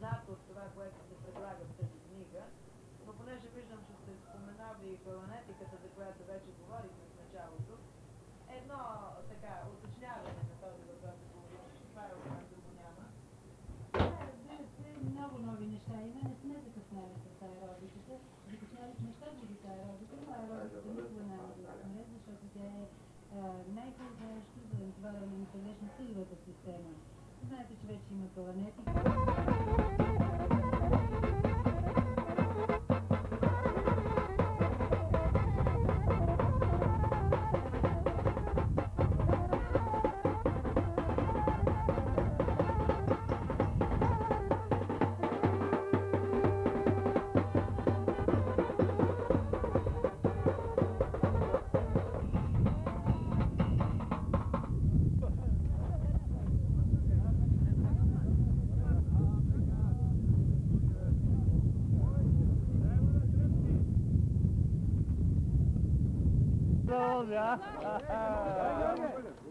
над от това, което се предлага в тази книга, но понеже виждам, че сте споменали и фаланетиката, за която вече говорихме в началото, едно така уточняване на този въпрос, това е от друго няма. Да, разбира се, много нови неща има. Не сме закъснели с аеробиката. Закъснели сме бъде с аеробика, но аеробиката никога няма да закъсне, защото тя е най-хубаващо за натоварване на сърдечно-съдовата система. Знаете, че вече има планетика.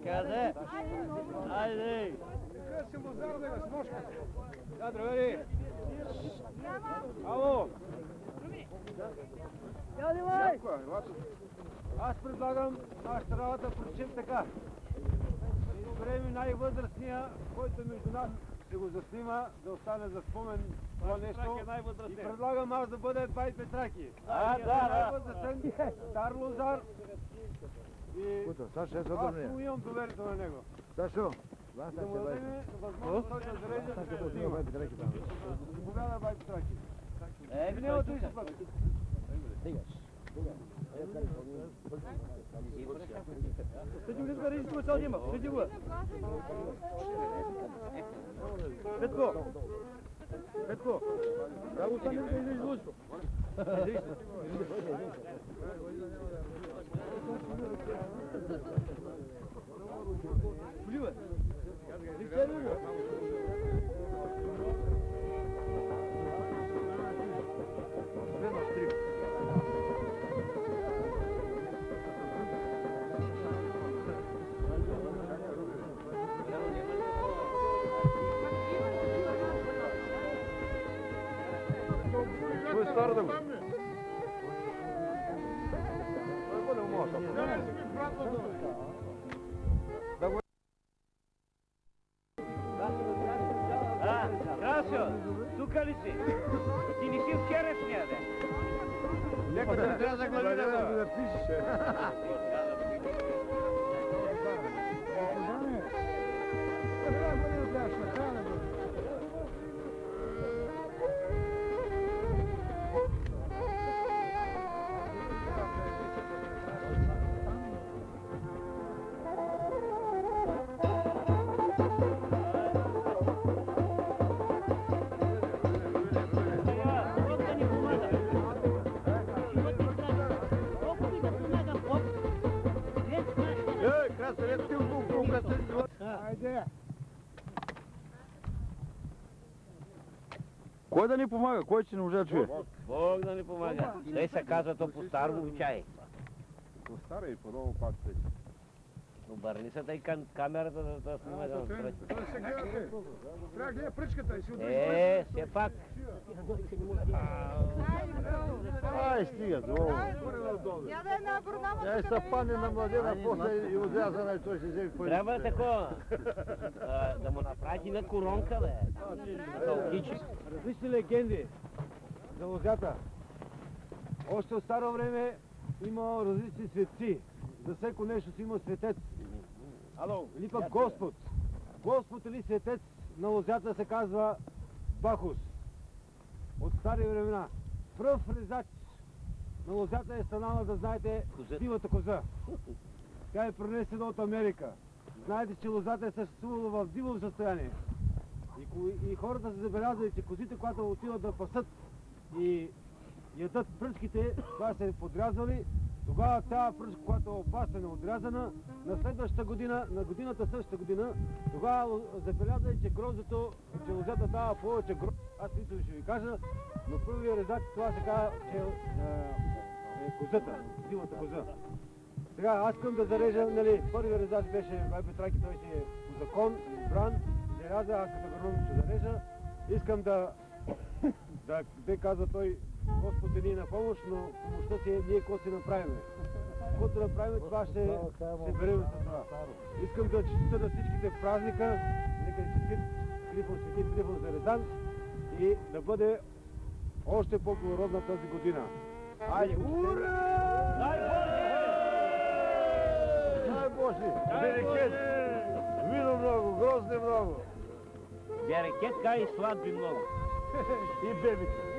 Къде? Айде! Къде ножка? Да, здравей! Ало! Я, Димай! Аз предлагам нашата работа прочим така. Изберем най-възрастния, който между нас ще го заснима, да остане за спомен това нещо. И предлагам аз да бъде Бай Петраки. А, да, да. Най-възрастен стар Лозар. И Саша, е аз му имам доверието на него. Сашо, Да му дадем възможност той да зареди да се снима. Заповядай, Бай Петраки. Е, Не, от този път. Къде Сөйтіңіз бәрі езді өте алдема, сөйте бұл. Петко. Петко. Я устанем, ты здесь лучше. Блин, ты А, Красо, тук ли си? Ти не си вчерашния, бе. Нека да трябва да гледа да да Кой да ни помага? Кой ще ни може да чуе? Бог да ни помага. Тъй се казва то по старо обичай. По стара и по-ново пак се. Обърни се тъй към камерата да, да снима да. Трябва да гледа пръчката и си Е, все пак. Ай, стига, долу. Ай, са пане на младена, после и отрязана и той ще вземе кой. Трябва такова. а, Да му направи на коронка, бе. Да. Различни легенди за лозята. Още от старо време има различни светци. За всеко нещо си има светец. Ало, или пък Господ. Господ или светец на лозята се казва Бахус. От стари времена. Пръв резач на лозята е станала, да знаете, дивата коза. Тя е пренесена от Америка. Знаете, че лозата е съществувала в диво състояние. И, и хората са забелязали, че козите, когато отиват да пасат и ядат пръчките, това се подрязвали, тогава тази пръчка, която е опасен е отрязана, на следващата година, на годината същата година, тогава забеляза, че гроздото, че лозята дава повече гроз. Аз нищо ще ви кажа, но първият резак е това се казва, че е, е козата, зимата коза. Сега аз искам да зарежа, нали, първият резак беше Вайбе Траки, той си е по закон, избран, заряза, аз като агроном ще зарежа. Искам да, да, де каза той, Господ е ни на помощ, но помощта си е ние какво си направим. Каквото направим, това ще се берем с това. Искам да честита на всичките празника, нека честит Трифон Свети Трифон Зарезан и да бъде още по-благородна тази година. Айде, ура! Дай Боже! Дай Боже! Берекет! Вино много, грозне много! Берекет, кай и сладби много. и бебица.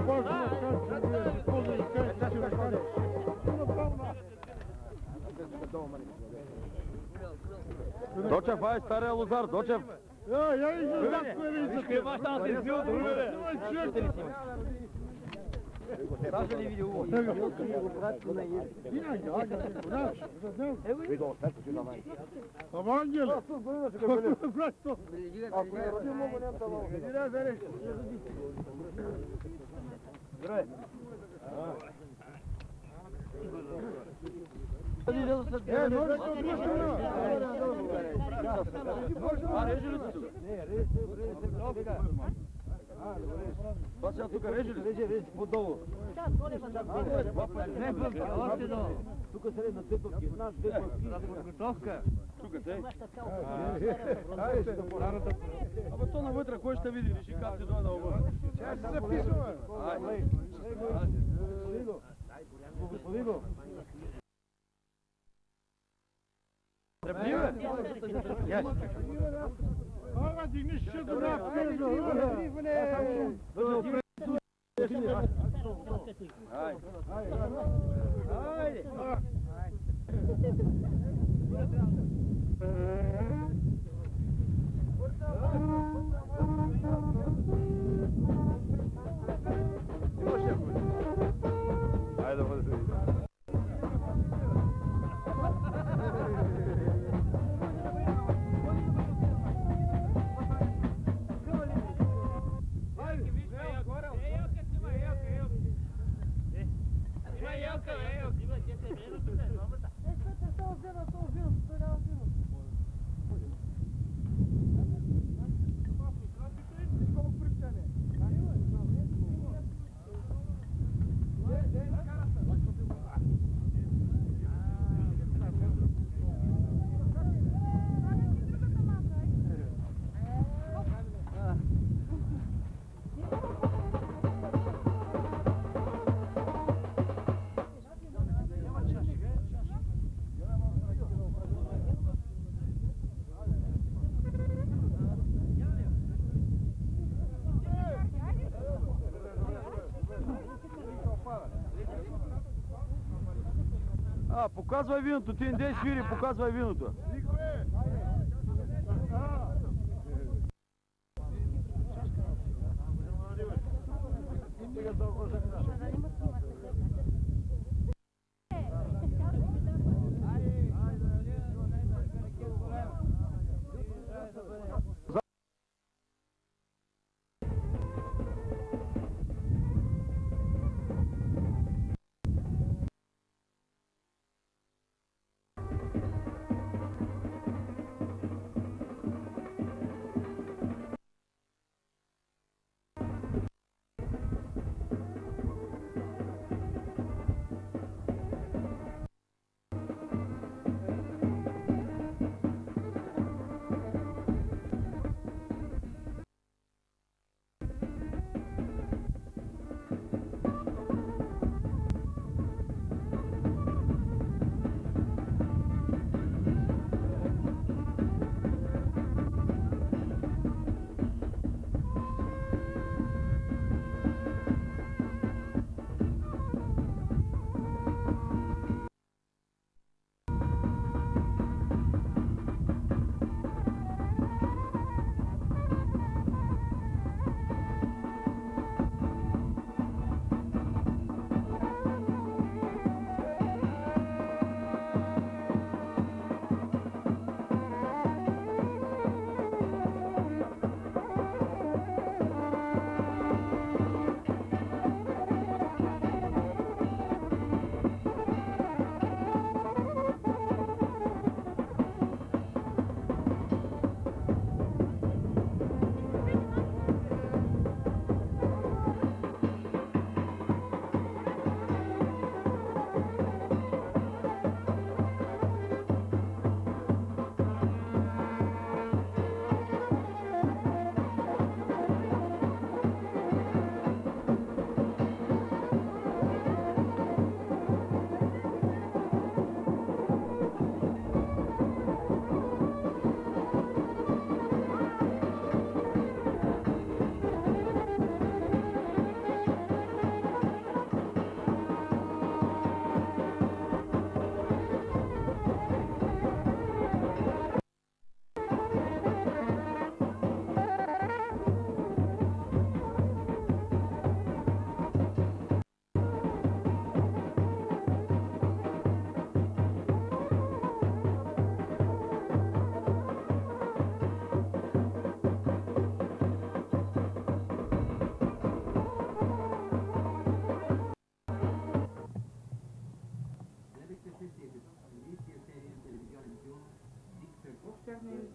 Dočev, aj stare luzar, dočev. Ja, ja išao zakon vidim. Viš baš tamo se izio drugove. Даже не видел его. Aman gel. Bırak dur. Biraz öyle. Buraya. Това сега тук реже ли? Реже, реже, по-долу. Да, доле Не пълка, още долу. Тук се реже на две пълки. Една, две пълки. За подготовка. Тук се. Абе то навътре, кой ще види? Реши как ти дойде на обувка. Сега ще записваме. Айде. Господино. Господино. Правдиво? Ясно. Ай! Ай! Por causa vai vindo, tu tem 10 filhos, por causa vai vindo.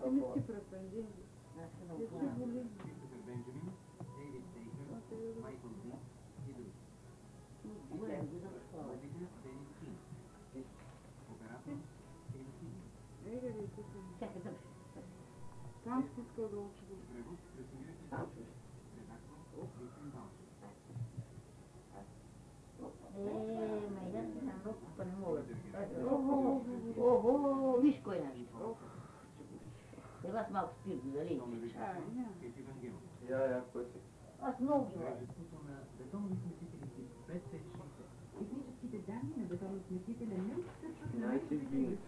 Idris. Editor, Dennis King. Operator, Ken King. Еге, бе, тук. Там си иска да учи. Превод, Красимир Христов. They must not speak to the lady. Ja, ja, kotsi. Wat nog joh? Технические данные на бетонных носителях не